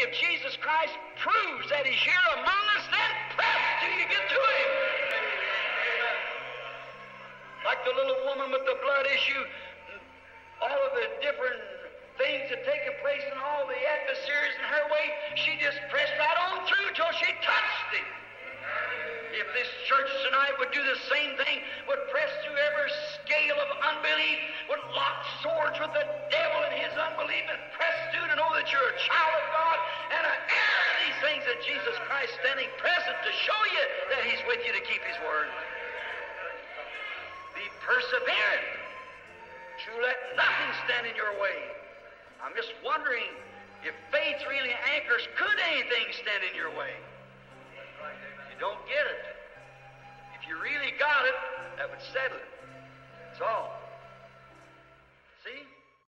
If Jesus Christ proves that He's here among us, then press till you get to Him. Like the little woman with the blood issue, all of the different things had taken place in all the adversaries in her way, she just pressed right on through till she touched Him. If this church tonight would do the same thing, would Jesus Christ standing present to show you that He's with you to keep His word. Be perseverant. To let nothing stand in your way. I'm just wondering if faith really anchors, could anything stand in your way? You don't get it. If you really got it, that would settle it. That's all.